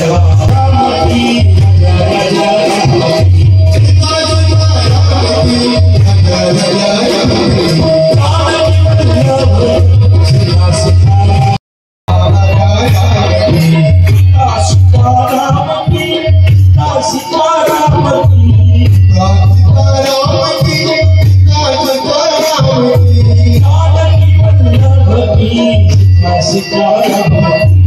Yeah. não se cora.